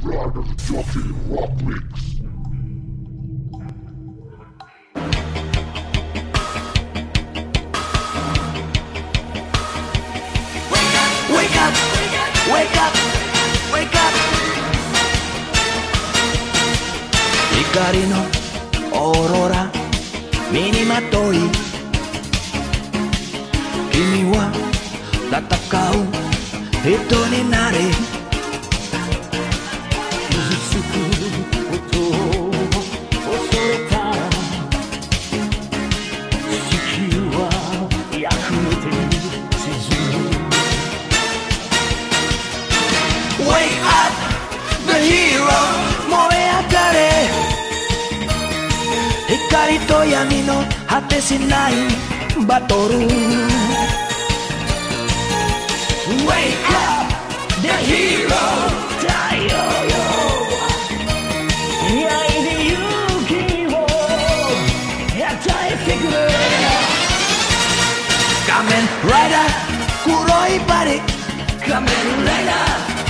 Brother Jockey Rock Mix. Wake up, wake up, wake up 光のオーロラ身にまとい君は戦う人になれ Wake up the hero 燃え上がれ光と闇の果てしないバトル Wake up the hero 太陽よ仮面ライダー黒いバリ仮面ライダー。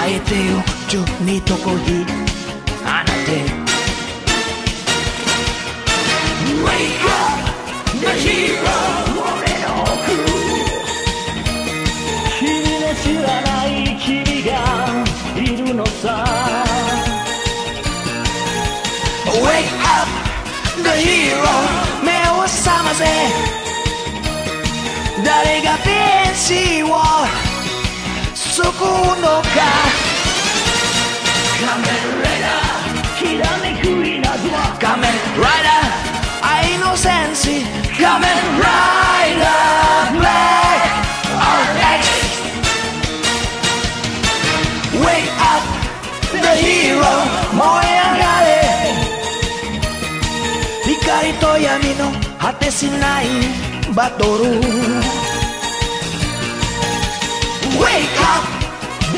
変えてよ。十二とこひあなて Wake up the hero 君の知らない君がいるのさ。Wake up the hero 目を覚ませ。誰が天使を救うのか。仮面ライダーきらめく稲妻仮面ライダー愛の戦士仮面ライダーブレイク RX Wake up the hero 燃え上がれ。光と闇の果てしないバトル。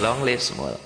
Long live more.